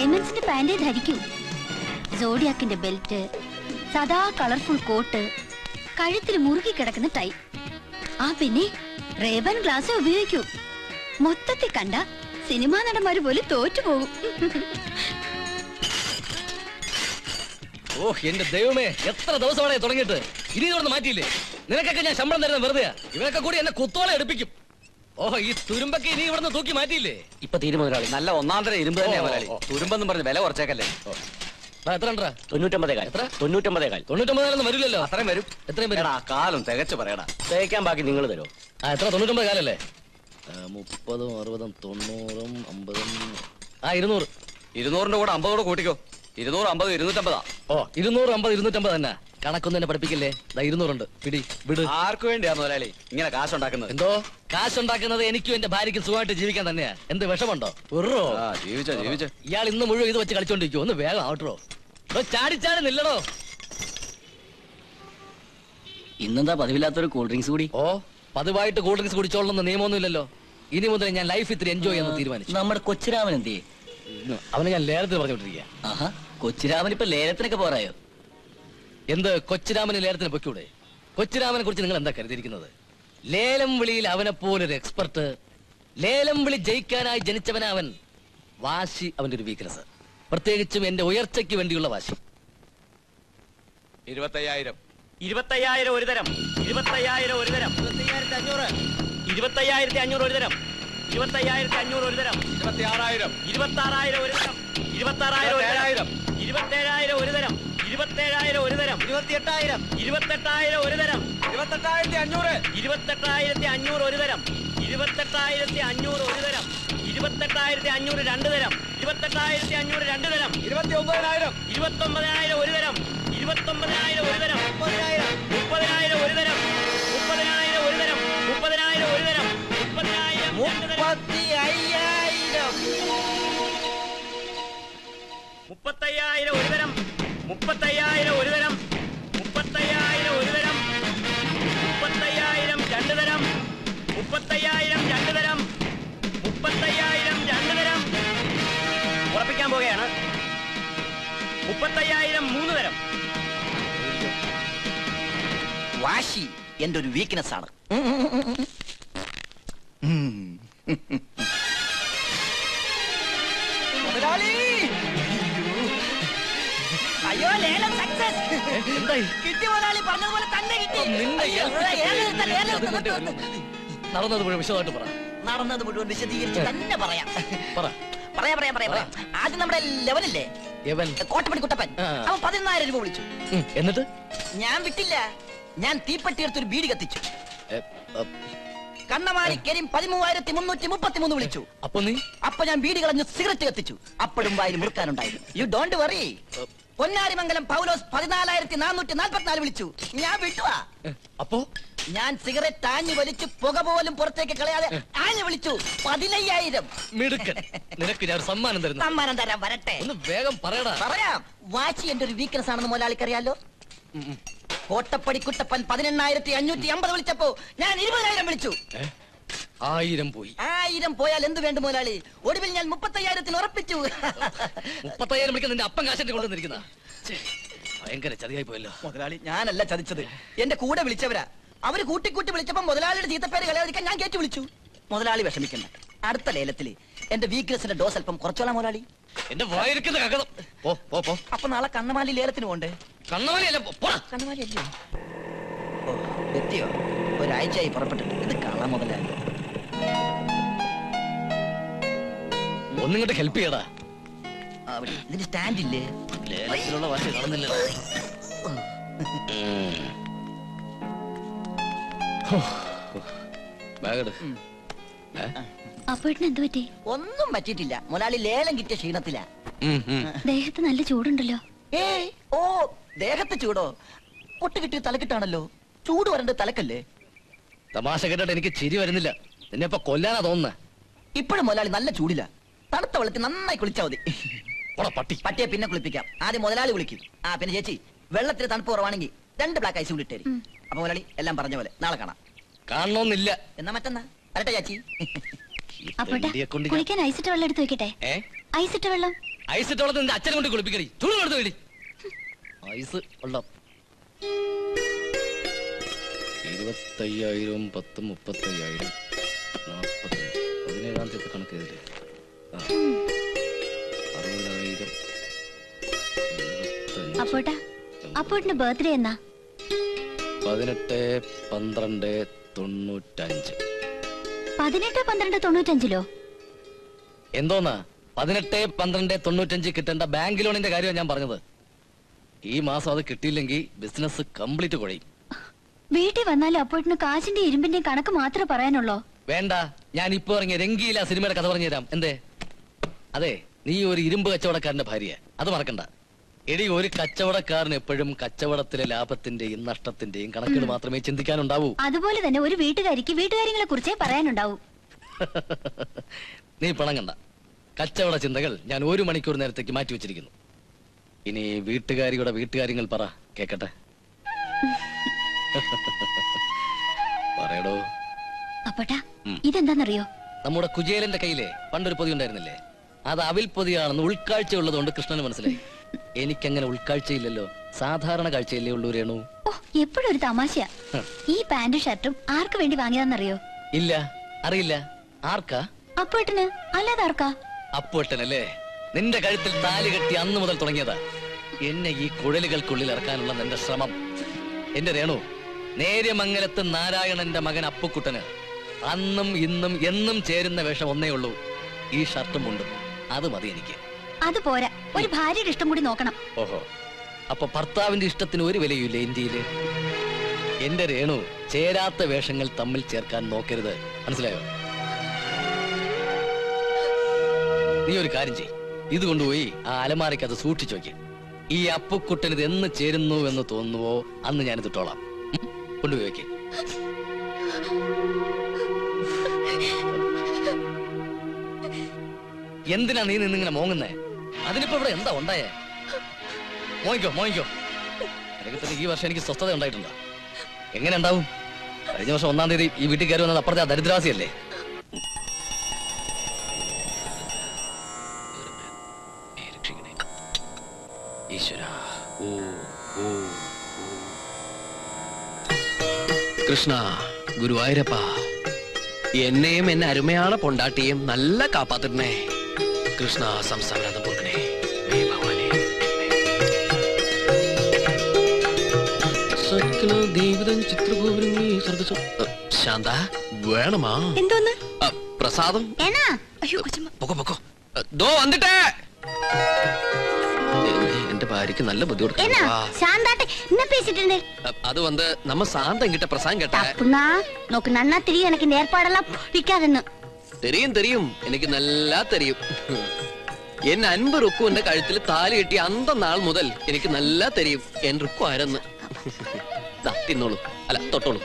റെയ്മൻസിന്റെ പാന്റേ ധരിക്കൂ. ജോഡിയാക്കിന്റെ ബെൽറ്റ് സദാ കളർഫുൾ കോട്ട് കഴുത്തിൽ മുറുകി കിടക്കുന്ന ടൈ. ആ പിന്നെ റേബൻ ഗ്ലാസ് ഉപയോഗിക്കൂ. മൊത്തത്തിൽ കണ്ട സിനിമാ നടന്മാര് പോലും തോറ്റുപോകും ഓ ദൈവമേ എത്ര ദിവസമാണ് തുടങ്ങിയിട്ട്? ഇനി തുടർന്ന് മാറ്റിയില്ലേ? നിനക്കൊക്കെ ഞാൻ ശമ്പളം തരുന്ന വെറുതെയാ. ഇവരൊക്കെ കൂടി എന്നെ കുത്തോളെ എടുപ്പിക്കും. ഓഹോ ഈ തുരുമ്പൊക്കെ ഇനി ഇവിടുന്ന് തൂക്കി മാറ്റിയില്ലേ? ഇപ്പൊ തീരുമാനം മുതലാളി നല്ല ഒന്നാം തരം ഇരുമ്പ് തന്നെയാ മലയാളി ഓ, ഓ. തുരുമ്പെന്നും പറഞ്ഞ് വില കുറച്ചേക്കല്ലേ? എത്ര തൊണ്ണൂറ്റൊമ്പതിലൊന്നും വരില്ലല്ലോ. അത്രയും വരും. എത്രയും വരും? കാലം തികച്ചു പറയടാ. തേക്കാൻ ബാക്കി നിങ്ങൾ തരോ. ആ എത്ര? തൊണ്ണൂറ്റൊമ്പത് കാലല്ലേ മുപ്പതും അറുപതും തൊണ്ണൂറും അമ്പതും ആ ഇരുന്നൂറ്. ഇരുന്നൂറിന്റെ കൂടെ അമ്പതോടെ കൂട്ടിക്കോ. ഇരുന്നൂറ് അമ്പത് ഇരുന്നൂറ്റമ്പതാ. ഓ ഇരുന്നൂറ് അമ്പത് ഇരുന്നൂറ്റമ്പത് തന്നെ. കണക്കൊന്നും എന്നെ പഠിപ്പിക്കില്ലേ? ദാ ഇരുന്നൂറുണ്ട്. പിടി വിട്. ആർക്കു വേണ്ടിയാ മുതലാളി? ഇങ്ങനെ കാശുണ്ടാക്കുന്നത്. എന്തോ? കാശുണ്ടാക്കുന്നത് എനിക്കും എന്റെ ഭാര്യയ്ക്കും സുഖമായിട്ട് ജീവിക്കാൻ തന്നെയാ. എന്ത് വിഷമുണ്ടോ ഉറോ ആ ജീവിച്ചോ ജീവിച്ചോ. ഇയാൾ ഇന്ന് മുഴുവൻ ഇത് വെച്ച് കളിച്ചോണ്ടിരിക്കുവോ. ഒന്ന് വേഗം ആവട്ടോ. ചാടി ചാടി നില്ലടോ. ഇന്നെന്താ പതിവില്ലാത്തൊരു കൂൾ ഡ്രിങ്ക്സ് കൂടി? ഓ പതിവായിട്ട് കൂൾ ഡ്രിങ്ക്സ് കുടിച്ചോളണമെന്ന് നിയമമൊന്നുമില്ലല്ലോ. ഇനി മുതൽ ഞാൻ ലൈഫ് ഇത്തിരി എൻജോയ് ചെയ്യാൻ തീരുമാനിച്ചു. നമ്മുടെ കൊച്ചുരാമൻ എന്ത് ചെയ്യേ അവനെ ഞാൻ ലേലത്തിൽ പറഞ്ഞുകൊണ്ടിരിക്കുക ആഹാ. കൊച്ചുരാമൻ ഇപ്പൊ ലേലത്തിനൊക്കെ പോരായോ എന്ത് കൊച്ചിരാമന് ലേലത്തിന് പൊയ്ക്കൂടെ? കൊച്ചിരാമനെ കുറിച്ച് നിങ്ങൾ എന്താ കരുതിയിരിക്കുന്നത്? ലേലം വിളിയിൽ അവനെ പോലൊരു എക്സ്പെർട്ട് ലേലം വിളി ജയിക്കാനായി ജനിച്ചവനവൻ അവൻ വാശി അവന്റെ ഒരു വീക്ക്നസ് പ്രത്യേകിച്ചും എന്റെ ഉയർച്ചയ്ക്ക് വേണ്ടിയുള്ള വാശി. ഇരുപത്തയ്യായിരം. ഇരുപത്തയ്യായിരം ഒരു തരം. ഇരുപത്തയ്യായിരം ഒരു തരം. ഇരുപത്തയ്യായിരത്തി അഞ്ഞൂറ്. ഇരുപത്തയ്യായിരത്തി അഞ്ഞൂറ് ഒരു തരം. ഇരുപത്തയ്യായിരത്തി അഞ്ഞൂറ് ഒരു തരം. ഇരുപത്തി ആറായിരം ഇരുപത്തി ആറായിരം ഒരു തരം. ഇരുപത്താറായിരം തരം. ഇരുപത്തേഴായിരം. ഒരു തരം. ഇരുപത്തേഴായിരം ഒരു തരം. ഇരുപത്തിയെട്ടായിരം. ഇരുപത്തെട്ടായിരം ഒരു തരം. ഇരുപത്തെട്ടായിരത്തി അഞ്ഞൂറ് ഇരുപത്തെട്ടായിരത്തി അഞ്ഞൂറ് ഒരു തരം. ഇരുപത്തെട്ടായിരത്തി അഞ്ഞൂറ് ഒരു തരം. ഇരുപത്തെട്ടായിരത്തി അഞ്ഞൂറ് രണ്ട് തരം. ഇരുപത്തെട്ടായിരത്തി അഞ്ഞൂറ് രണ്ട് തരം. ഇരുപത്തി ഒമ്പതിനായിരം ഇരുപത്തൊമ്പതിനായിരം ഒരു തരം. ഇരുപത്തൊമ്പതിനായിരം ഒരു തരം. മുപ്പതിനായിരം. മുപ്പതിനായിരം ഒരു തരം. മുപ്പത്തയ്യായിരം ഒരു തരം. മുപ്പത്തയ്യായിരം ഒരു തരം. മുപ്പത്തയ്യായിരം ഒരു തരം. മുപ്പത്തയ്യായിരം രണ്ട് തരം. മുപ്പത്തയ്യായിരം രണ്ട് തരം. മുപ്പത്തയ്യായിരം രണ്ട് തരം. ഉറപ്പിക്കാൻ പോകുകയാണ് മുപ്പത്തയ്യായിരം മൂന്ന് തരം. വാശി എന്റെ ഒരു വീക്ക്നെസ് ആണ്. അയ്യോ ലേലം സക്സസ് കിട്ടി മുതലാളി പറഞ്ഞതുപോലെ തന്നെ കിട്ടി. നടന്നത് മുഴുവൻ വിശദമായിട്ട് പറ. നടന്നത് മുഴുവൻ വിശദീകരിച്ച് തന്നെ പറയാം. പറ. പറയാ പറയാ പറയാ പറയാം. ആദ്യം നമ്മുടെ ലെവനില്ലേ? കോട്ടപ്പടി കുട്ടപ്പൻ. അവൻ പതിനായിരം രൂപ വിളിച്ചു. എന്നിട്ട്? ഞാൻ വിട്ടില്ല. ഞാൻ തീപ്പെട്ടി എടുത്തൊരു ബീഡി കത്തിച്ചു. കണ്ണമാരി കരീം പതിമൂവായിരത്തി മുന്നൂറ്റി മുപ്പത്തി മൂന്ന് വിളിച്ചു. അപ്പൊ നീ? അപ്പൊ ഞാൻ ബീഡി കളഞ്ഞു സിഗരറ്റ് കത്തിച്ചു. അപ്പോഴും വായിൽ മുറുക്കാനുണ്ടായിരുന്നു. You don't worry Ponnarimangalam Paulose പതിനാലായിരത്തി നാനൂറ്റി നാൽപ്പത്തിനാല് വിളിച്ചു. ഞാൻ വിട്ടുവാ. അപ്പോ? ഞാൻ സിഗരറ്റ് ആഞ്ഞു വലിച്ചു പുക പോലും പുറത്തേക്ക് കളയാതെ ആഞ്ഞു വിളിച്ചു. പതിനയ്യായിരം. മിടുക്കൻ. നിനക്ക് ഞാൻ സമ്മാനം തരുന്നു. സമ്മാനം തരാൻ വരട്ടെ. ഒന്ന് വേഗം പറയടാ. പറയാം. വാശി എന്റെ ഒരു വീക്ക്നെസ് ആണെന്ന് മുതലാളിക്കറിയാലോ കോട്ടപ്പടി കുട്ടപ്പൻ പതിനെണ്ണായിരത്തി അഞ്ഞൂറ്റി അമ്പത് വിളിച്ചപ്പോ ഞാൻ ഇരുപതിനായിരം വിളിച്ചു? ആയിരം പോയി. ആയിരം പോയാൽ എന്ത് വേണ്ട മുതലാളി? ഒടുവിൽ ഞാൻ മുപ്പത്തയ്യായിരത്തിന് ഉറപ്പിച്ചു. മുപ്പത്തയ്യായിരം വിളിക്കാൻ നിന്റെ അപ്പം കാശിട്ട് കൊണ്ടുവന്നിരിക്കുന്ന ഭയങ്കര ചതിയായി പോയല്ലോ. മുതലാളി ഞാനല്ല ചതിച്ചത്. എന്റെ കൂടെ വിളിച്ചവരാ. അവർ കൂട്ടിക്കൂട്ടി വിളിച്ചപ്പോ മുതലാളിയുടെ ചീത്തപ്പേര് കളയാതിരിക്കാൻ ഞാൻ കേട്ടു വിളിച്ചു. മുതലാളി വിഷമിക്കണ്ട. അടുത്ത ലേലത്തിൽ എന്റെ വീക്ക്നെസിന്റെ ഡോസ് അല്പം കുറച്ചോളാം മുതലാളി. എന്റെ വായിരിക്കുന്ന കകതം പോ പോ പോ. അപ്പൊ നാളെ കണ്ണമാലി ലേലത്തിന് പോണ്ടേ? കണ്ണമാലി അല്ലേ ഓ എത്തിയോ? ഒരാഴ്ചയായി പുറപ്പെട്ടിട്ട്. ഇത് കാണാൻ മുതലാളി. ഒന്നിങ്ങോട്ട് ഹെൽപ്പ് ചെയ്യടാ. ഇതിന്റെ ഇതിന് സ്റ്റാൻഡ് ഇല്ലേ? ലേലത്തിലുള്ള വണ്ടി കാണുന്നില്ല. ഒന്നും പറ്റിയിട്ടില്ല. മുതലാളി ലേലം കിട്ടിയ ക്ഷീണത്തിലാ. ദേഹത്ത് നല്ല ചൂടുണ്ടല്ലോ. ഏയ് ഓ ദേഹത്ത് ചൂടോ? പൊട്ട് കിട്ടിയ തലക്കിട്ടാണല്ലോ. ചൂട് വരണ്ട തലക്കല്ലേ? തമാശ കേട്ടിട്ട് എനിക്ക് ചിരി വരുന്നില്ല. നിന്നെ ഇപ്പൊ കൊല്ലാനാ തോന്നുന്നേ. ഇപ്പോഴും മുതലാളി നല്ല ചൂടില്ല തണുത്ത വെള്ളത്തിൽ നന്നായി കുളിച്ചാ മതി. പട്ടി. പട്ടിയെ പിന്നെ കുളിപ്പിക്കാം. ആദ്യം മുതലാളി കുളിക്കും. ആ പിന്നെ ചേച്ചി വെള്ളത്തിന് തണുപ്പ് കുറവാണെങ്കിൽ രണ്ട് ബ്ലാക്ക് ഐസ് കൂടി ഇട്ടേരി. അപ്പൊ മുതലാളി എല്ലാം പറഞ്ഞ പോലെ. നാളെ കാണാം. കാണണമെന്നില്ല എന്നാ മറ്റന്നാ? വരട്ടെ ചേച്ചി. കുളിക്കാൻ ഐസിട്ട വെള്ളം എടുത്ത് വെക്കട്ടെ? ഐസിട്ട വെള്ളം. ഐസ് ഇട്ടോളത്ത് നിന്റെ അച്ഛനെ കൊണ്ട് കുളിപ്പിക്കടി. ചൂട് കൊടുത്തു വേടി. ഐസ് വെള്ളം. ഇരുപത്തയ്യായിരം പത്ത് മുപ്പത്തയ്യായിരം. നാൽപ്പത് പതിനേഴാം തീയതി കണക്ക് ചെയ്തില്ലേ അറുപതിനായിരം അപ്പോട്ടാ അപ്പോട്ടിന്റെ ബർത്ത്ഡേ എന്നാ? പതിനെട്ട് പന്ത്രണ്ട് തൊണ്ണൂറ്റഞ്ച്. പതിനെട്ട് പന്ത്രണ്ട് തൊണ്ണൂറ്റഞ്ചിലോ? എന്തോന്നാ? പതിനെട്ട് പന്ത്രണ്ട് തൊണ്ണൂറ്റഞ്ച് കിട്ടേണ്ട ബാങ്ക് ലോണിന്റെ കാര്യമാണ് ഞാൻ പറഞ്ഞത്. ഈ മാസം അത് കിട്ടിയില്ലെങ്കിൽ ബിസിനസ് കംപ്ലീറ്റ് കുഴയും. വീട്ടിൽ വന്നാലും അപ്പോഴത്തിന് കാശിന്റെ ഇരുമ്പിന്റെയും കണക്ക് മാത്രമേ പറയാനുള്ളോ? വേണ്ട ഞാൻ ഇപ്പൊ ഇറങ്ങിയ രംഗീല സിനിമയുടെ കഥ പറഞ്ഞു തരാം എന്തേ? അതെ നീ ഒരു ഇരുമ്പ് കച്ചവടക്കാരന്റെ ഭാര്യ അത് മറക്കണ്ട. എടി ഒരു കച്ചവടക്കാരൻ എപ്പോഴും കച്ചവടത്തിലെ ലാഭത്തിന്റെയും നഷ്ടത്തിന്റെയും കണക്കുകൾ മാത്രമേ ചിന്തിക്കാനുണ്ടാവൂ. അതുപോലെ തന്നെ ഒരു വീട്ടുകാരിക്ക് വീട്ടുകാര്യങ്ങളെ കുറിച്ചേ പറയാനുണ്ടാവൂ. നീ പണങ്ങണ്ട. കച്ചവട ചിന്തകൾ ഞാൻ ഒരു മണിക്കൂർ നേരത്തേക്ക് മാറ്റി വെച്ചിരിക്കുന്നു. ഇനി വീട്ടുകാരിയുടെ വീട്ടുകാര്യങ്ങൾ പറ. കേക്കട്ടെ? പറയടോ. അപ്പോട്ടാ ഇതെന്താണെന്നറിയോ നമ്മുടെ കുചേലന്റെ കയ്യിലെ പണ്ടൊരു പൊതി ഉണ്ടായിരുന്നില്ലേ? അത് അവിൽ പൊതിയാണെന്ന് ഉൾക്കാഴ്ച ഉള്ളതുകൊണ്ട് കൃഷ്ണന് മനസ്സിലായി. എനിക്കങ്ങനെ ഉൾക്കാഴ്ചയില്ലല്ലോ. സാധാരണ കാഴ്ചയില്ലേ ഉള്ളൂ രേണു. ഓ എപ്പോഴും ഒരു തമാശ ഈ പാന്റും ഷർട്ടും ആർക്ക് വേണ്ടി വാങ്ങിയതെന്നറിയോ? ഇല്ല അറിയില്ല. ആർക്കാ? അപ്പോട്ടന് അല്ലാതെ ആർക്കാ? അപ്പോട്ടനല്ലേ നിന്റെ കഴുത്തിൽ താലി കെട്ടി അന്ന് മുതൽ തുടങ്ങിയതാ. എന്നെ ഈ കുഴലുകൾക്കുള്ളിൽ ഇറക്കാനുള്ള നിന്റെ ശ്രമം. എന്റെ രേണു നേര്യമംഗലത്ത് നാരായണന്റെ മകൻ അപ്പുക്കുട്ടന്. അന്നും ഇന്നും എന്നും ചേരുന്ന വേഷം ഒന്നേ ഉള്ളൂ. ഈ ഷർട്ടും മുണ്ടും. അത് മതി എനിക്ക്. അത് പോരാ. ഒരു ഭാര്യയുടെ ഇഷ്ടം കൂടി നോക്കണം. ഓഹോ. അപ്പൊ ഭർത്താവിന്റെ ഇഷ്ടത്തിന് ഒരു വിലയുമില്ല ഇന്ത്യയിൽ. എന്റെ രേണു ചേരാത്ത വേഷങ്ങൾ തമ്മിൽ ചേർക്കാൻ നോക്കരുത്. മനസ്സിലായോ? നീ ഒരു കാര്യം ചെയ് ഇത് കൊണ്ടുപോയി ആ അലമാരയ്ക്ക് അത് സൂക്ഷിച്ചു വെക്ക്. ഈ അപ്പുക്കുട്ടൻ ഇത് എന്ന് ചേരുന്നു എന്ന് തോന്നുവോ അന്ന് ഞാനിത് ഇട്ടോളാം? കൊണ്ടുപോയി വെക്ക്. എന്തിനാ നീ നിന്നിങ്ങനെ മോങ്ങുന്നേ? അതിനിപ്പോ ഇവിടെ എന്താ ഉണ്ടായേ? മോയിക്കോ മോയിക്കോ അല്ലെങ്കിൽ ഈ വർഷം എനിക്ക് സ്വസ്ഥത ഉണ്ടായിട്ടുണ്ടോ. എങ്ങനെ ഉണ്ടാവും? കഴിഞ്ഞ വർഷം ഒന്നാം തീയതി ഈ വീട്ടിൽ കയറി വന്നത് അപ്പുറത്തെ ദരിദ്രവാസിയല്ലേ? ഈശ്വര. ഓ ഓ കൃഷ്ണ ഗുരുവായൂരപ്പ. എന്നെയും എന്നെ അരുമയാണ് പൊണ്ടാട്ടിയും നല്ല കാപ്പാത്തിടണേ കൃഷ്ണ സംസ്ഥാനനാഥം ദേവിതം ചിത്രഗോപുരങ്ങളെ ശാന്ത വേണമാ. പ്രസാദം. ദോ എന്റെ ഭാര്യക്ക് നല്ല ബുദ്ധിമുട്ട് അത് വന്ന് നമ്മ സാന്തം പ്രസാദം കേട്ടാ. നോക്ക് നന്നാ തിരി എനിക്ക് ഏർപ്പാടെല്ലാം പിടിക്കാതെന്ന് തെറിയും തെറിയും എനിക്ക് നല്ല തെറിയും എന്നെ അൻപ് റുക്കുവിന്റെ കഴുത്തിൽ താലി കിട്ടി അന്ത നാൾ മുതൽ എനിക്ക് നല്ല തെരിയും. എൻ റുക്കു ആരെന്ന്? തിന്നോളൂ. അല്ല തൊട്ടോളൂ.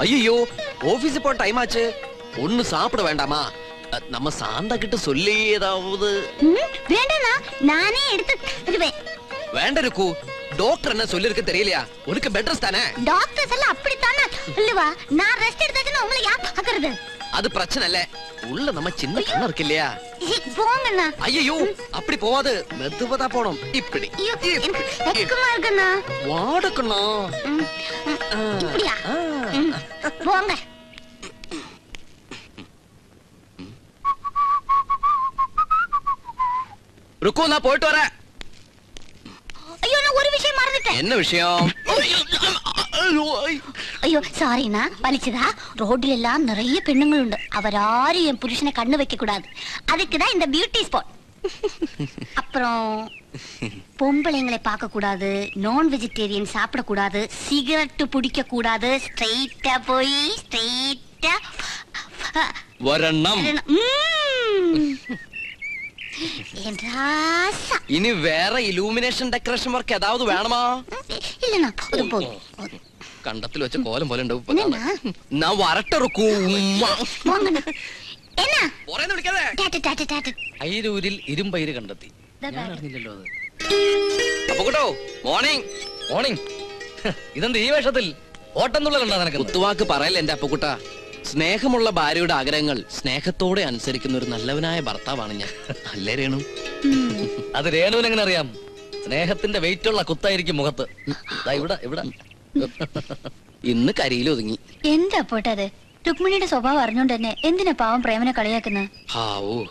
അയ്യോ ഓഫീസിൽ പോ ടൈം ആച്ച്. ഒന്ന് സാപ്പിട വേണ്ടാമാ. നമ്മ സാന്ത കിട്ട് சொல்லியதாவது വേണ്ട റുക്കു டாக்டர் என்ன சொல்லிருக்கு தெரியலையா? உனக்கு பெட் ரெஸ்ட் தானே? டாக்டர்ஸ் எல்லாம் அப்படித்தானே? இல்லவா நான் ரெஸ்ட் எடுத்தாச்சுன்னா உங்களை யார் பாக்குறது? அது பிரச்சனை இல்ல. உள்ள நம்ம சின்ன கண்ணு இருக்கு இல்லையா? போங்கண்ணா. ஐயோ அப்படி போவாது. மெதுவதா போனோம் இப்படி. வெக்கமா இருக்குண்ணா. இப்படியா? ம், போங்க. ருக்கு நான் போயிட்டு வரேன். சொல்லிட்டேன் என்ன விஷயம்? ஐயோ சாரிண்ணா வலிச்சதா ரோட்ல எல்லாம் நிறைய பெண்ணுங்கள் உண்டு அவர் யாரும் என் புருஷனை கண்ணு வைக்க கூடாது அதுக்குதான் இந்த பியூட்டி ஸ்பாட் அப்புறம் பொம்பளைங்களை பார்க்க கூடாது நான் வெஜிடேரியன் சாப்பிட கூடாது சிகரெட் பிடிக்க கூடாது ஸ்ட்ரெயிட்டா போய் ஸ்ட்ரெயிட்டா வரணும். ഇനി വേറെ ഇലൂമിനേഷൻ ഡെക്കറേഷൻ വർക്ക് ഏതാവത് വേണമോ? കണ്ടത്തിൽ വെച്ച കോലം പോലെ ഉണ്ട് ഞാൻ വരട്ടറുക്കൂ അയിരൂരിൽ കണ്ടെത്തി. ഞാൻ അത്. മോർണിംഗ് മോർണിംഗ് ഇതെന്ത് ഈ വേഷത്തിൽ? ഓട്ടം തുള്ളലുണ്ടോ നിനക്ക് കുത്തുവാക്ക് പറയല്ലേ എന്റെ അപ്പുക്കുട്ട. സ്നേഹമുള്ള ഭാര്യയുടെ ആഗ്രഹങ്ങൾ സ്നേഹത്തോടെ അനുസരിക്കുന്ന ഒരു നല്ലവനായ ഭർത്താവാണ് ഞാൻ. അല്ലേ രേണു? അത് രേണുവിന് എങ്ങനെ അറിയാം? സ്നേഹത്തിന്റെ വെയിറ്റ് ഉള്ള കുത്തായിരിക്കും മുഖത്ത്. ദാ ഇവിടെ ഇവിടെ. ഇന്ന് കരിയിൽ ഒതുങ്ങി. എന്താ പോട്ടത്? രുക്മിണിയുടെ സ്വഭാവം അറിഞ്ഞോണ്ട് തന്നെ എന്തിനാ പാവം പ്രേമനെ കളിയാക്കുന്നത് ഹാവോ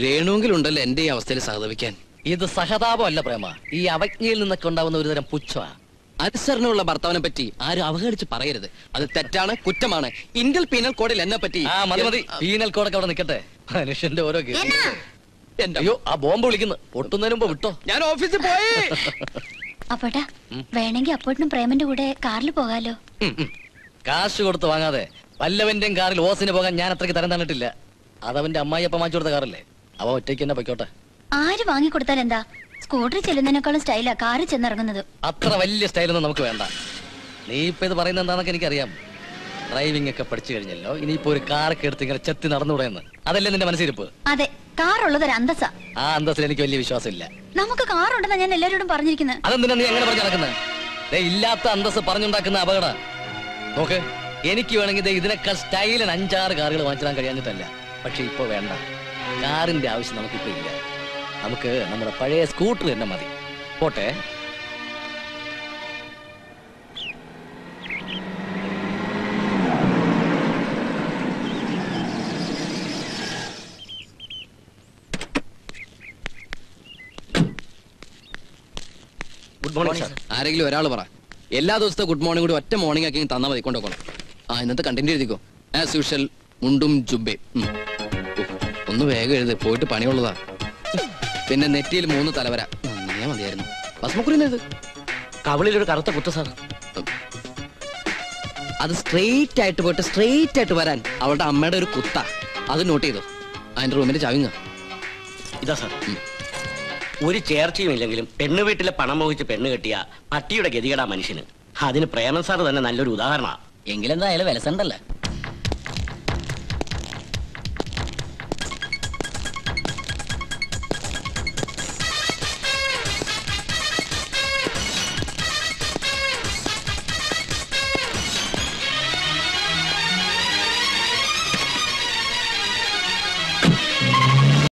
രേണുവെങ്കിലുണ്ടല്ലോ എന്റെ ഈ അവസ്ഥയിൽ സഹതപിക്കാൻ. ഇത് സഹതാപമല്ല പ്രേമ. ഈ അവജ്ഞയിൽ നിന്നൊക്കെ ഉണ്ടാവുന്ന ഒരു തരം പുച്ഛമാ. അനുസരണമുള്ള ഭർത്താവിനെ പറ്റി ആരും അവഹേളിച്ച് പറയരുത്. അത് തെറ്റാണ് കുറ്റമാണ്. ഇന്ത്യൻ പീനൽ കോഡിൽ എന്നെ പറ്റി ആ മതി മതി. പീനൽ കോഡൊക്കെ അവിടെ നിൽക്കട്ടെ. മനുഷ്യന്റെ ഓരോ. എന്റെ അയ്യോ ആ ബോംബ് വിളിക്കുന്നു. പൊട്ടുന്നതിന് മുമ്പ് വിട്ടോ. ഞാൻ ഓഫീസിൽ പോയി. അപ്പോട്ടാ വേണമെങ്കിൽ അപ്പോട്ടിനും പ്രേമന്റെ കൂടെ കാറിൽ പോകാലോ. കാശ് കൊടുത്ത് വാങ്ങാതെ വല്ലവന്റെയും കാറിൽ ഓസിന് പോകാൻ ഞാൻ അത്രയ്ക്ക് തരം തന്നിട്ടില്ല. അതവന്റെ അമ്മായി അപ്പം വാങ്ങിച്ചു കൊടുത്ത കാറല്ലേ? അവ ഒറ്റയ്ക്ക് തന്നെ പൊയ്ക്കോട്ടെ. ആര് വാങ്ങിക്കൊടുത്താൽ എന്താ സ്കൂട്ടറിൽ ചെല്ലുന്നതിനേക്കാളും സ്റ്റൈലാ കാറിൽ ചെന്നിറങ്ങുന്നത്. അത്ര വലിയ സ്റ്റൈലൊന്നും നമുക്ക് വേണ്ട. നീ ഇപ്പൊ ഇത് പറയുന്ന എന്താണെന്നൊക്കെ എനിക്കറിയാം. ഡ്രൈവിംഗ് ഒക്കെ പഠിച്ചു കഴിഞ്ഞല്ലോ. ഇനിയിപ്പോ ഒരു കാർ എടുത്ത് ഇങ്ങനെ ചെത്തി നടന്നുകൂടെയെന്ന് അതല്ലേ നിന്റെ മനസ്സിരിപ്പ്? അതെ കാറുള്ളത് ഒരു അന്തസ്സാ. ആ അന്തസ്സിൽ എനിക്ക് വലിയ വിശ്വാസമില്ല. നമുക്ക് കാറുണ്ടെന്നാ ഞാൻ എല്ലാരോടും പറഞ്ഞിരിക്കുന്നത് അതെന്തിനാ നീ എങ്ങനെ പറഞ്ഞു നടക്കുന്നത് ഇല്ലാത്ത അന്തസ് പറഞ്ഞുണ്ടാക്കുന്ന അപകട. നോക്ക് എനിക്ക് വേണമെങ്കിൽ ഇതിനേക്കാൾ സ്റ്റൈലിന് അഞ്ചാറ് കാറുകൾ വാങ്ങിച്ചിടാൻ കഴിയാഞ്ഞിട്ടല്ല. പക്ഷെ ഇപ്പൊ വേണ്ട. കാറിന്റെ ആവശ്യം നമുക്കിപ്പോ ഇല്ല. നമുക്ക് നമ്മുടെ പഴയ സ്കൂട്ടർ തന്നെ മതി. പോട്ടെ. ഗുഡ് മോർണിംഗ് സാർ ആരെങ്കിലും ഒരാൾ പറ. എല്ലാ ദിവസത്തെ ഗുഡ് മോർണിംഗ് കൂടി ഒറ്റ മോർണിംഗ് ആക്കി തന്നാൽ മതി കൊണ്ടുപോകണം ആ ഇന്നത്തെ കണ്ടന്റ് എഴുതിക്കോ. ആസ് യൂഷ്വൽ മുണ്ടും ജുബേ. ഒന്ന് വേഗം എഴുതി പോയിട്ട് പണിയുള്ളതാ. പിന്നെ നെറ്റിയിൽ മൂന്ന് തലവര. നന്നേ മതിയായിരുന്നു. ഭസ്മക്കുറി കവളിലൊരു കറുത്ത കുത്ത സാർ അത് സ്ട്രെയിറ്റ് ആയിട്ട് പോയിട്ട് സ്ട്രെയിറ്റ് ആയിട്ട് വരാൻ അവളുടെ അമ്മയുടെ ഒരു കുത്ത. അത് നോട്ട് ചെയ്തു? അതിന്റെ റൂമിന്റെ ചവിങ്ങ. ഇതാ സാർ ഒരു ചേർച്ചയും ഇല്ലെങ്കിലും പെണ്ണ് വീട്ടിലെ പണം മോഹിച്ച് പെണ്ണ് കെട്ടിയ പട്ടിയുടെ ഗതികേടാ മനുഷ്യന്. അതിന് പ്രേമൻ സാർ തന്നെ നല്ലൊരു ഉദാഹരണമാണ് എങ്കിലെന്താ അയാൾ വിലസണ്ടല്ലേ?